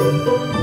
Música